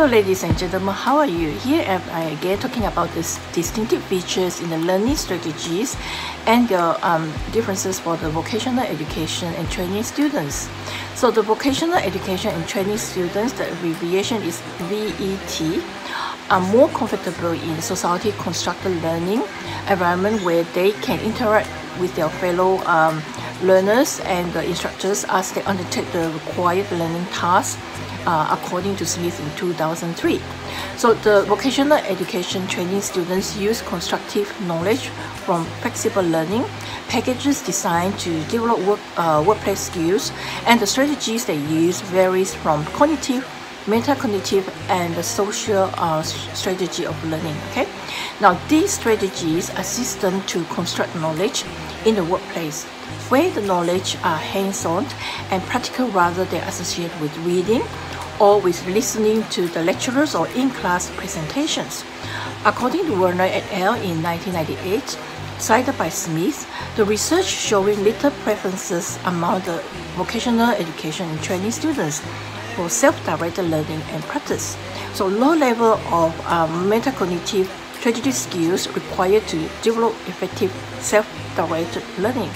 Hello ladies and gentlemen, how are you? Here am I again talking about the distinctive features in the learning strategies and the um, differences for the vocational education and training students. So the vocational education and training students, the abbreviation is VET, are more comfortable in society constructed learning environment where they can interact with their fellow um, learners and the instructors as they undertake the required learning tasks uh, according to Smith in 2003. So the vocational education training students use constructive knowledge from flexible learning, packages designed to develop work, uh, workplace skills, and the strategies they use varies from cognitive metacognitive and the social uh, strategy of learning okay now these strategies assist them to construct knowledge in the workplace where the knowledge are hands-on and practical rather than associated with reading or with listening to the lecturers or in-class presentations. According to Warner et al. in 1998, cited by Smith, the research showing little preferences among the vocational education and training students for self-directed learning and practice. So low level of um, metacognitive strategic skills required to develop effective self-directed learning.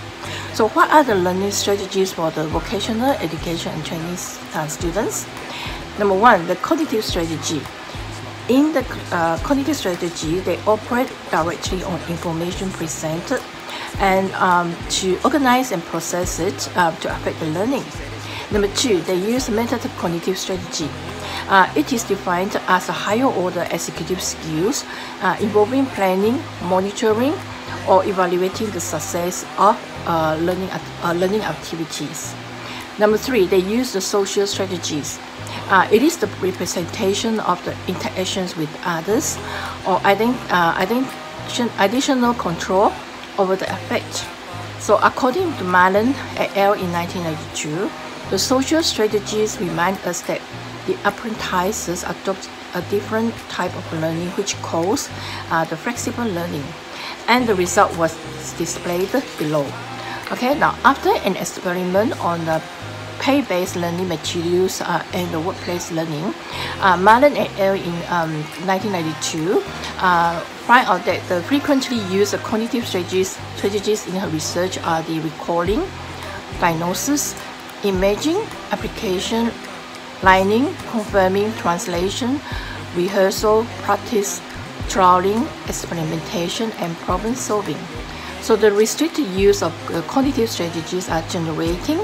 So what are the learning strategies for the vocational education and training uh, students? Number one, the cognitive strategy. In the uh, cognitive strategy, they operate directly on information presented and um, to organize and process it uh, to affect the learning. Number two, they use metacognitive strategy. Uh, it is defined as a higher order executive skills uh, involving planning, monitoring, or evaluating the success of uh, learning, uh, learning activities. Number three, they use the social strategies. Uh, it is the representation of the interactions with others or ident uh, additional control over the effect. So according to Marland et al. in 1992, the social strategies remind us that the apprentices adopt a different type of learning which calls uh, the flexible learning and the result was displayed below. Okay, now after an experiment on the pay-based learning materials uh, and the workplace learning, uh, Marland et in um, 1992 uh, find out that the frequently used cognitive strategies, strategies in her research are the recalling, diagnosis, imaging, application, lining, confirming, translation, rehearsal, practice, trialing, experimentation, and problem solving. So the restricted use of uh, cognitive strategies are generating,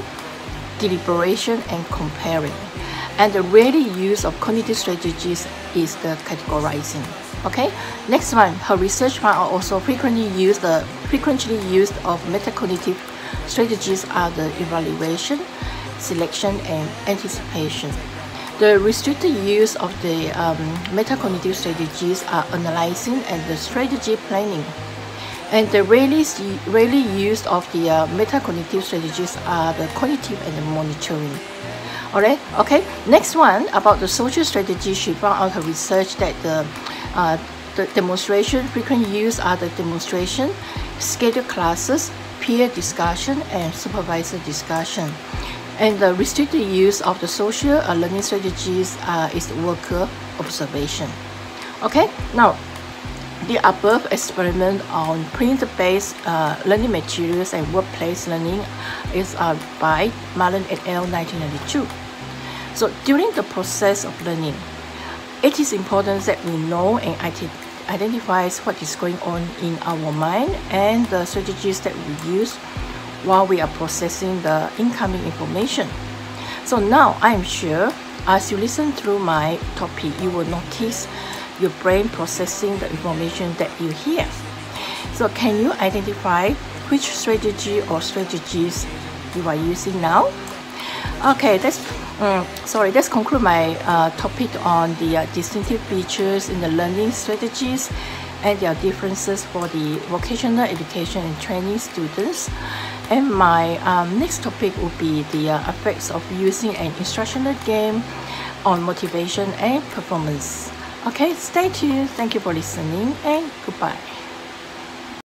deliberation, and comparing. And the rarely use of cognitive strategies is the categorizing. Okay, next one, her research found also frequently used the frequently used of metacognitive strategies are the evaluation, selection, and anticipation. The restricted use of the um, metacognitive strategies are analyzing and the strategy planning. And the rarely, rarely used of the uh, metacognitive strategies are the cognitive and the monitoring. Alright, okay. Next one about the social strategy, she found out her research that the, uh, the demonstration frequent use are the demonstration, scheduled classes, peer discussion, and supervisor discussion. And the restricted use of the social uh, learning strategies uh, is the worker observation. Okay, now the above experiment on print-based uh, learning materials and workplace learning is uh, by Marland et al. 1992. So during the process of learning, it is important that we know and identify what is going on in our mind and the strategies that we use while we are processing the incoming information. So now I am sure as you listen through my topic, you will notice your brain processing the information that you hear. So can you identify which strategy or strategies you are using now? Okay, that's um, sorry. Let's conclude my uh, topic on the uh, distinctive features in the learning strategies and their differences for the vocational education and training students. And my um, next topic will be the uh, effects of using an instructional game on motivation and performance. Okay, stay tuned. Thank you for listening and goodbye.